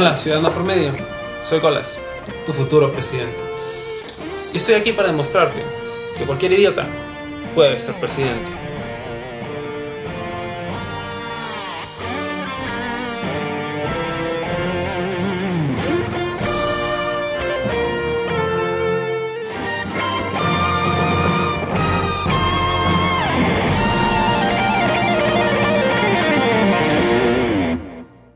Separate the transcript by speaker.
Speaker 1: Hola, ciudadano promedio. Soy Colas, tu futuro presidente. Y estoy aquí para demostrarte que cualquier idiota puede ser presidente.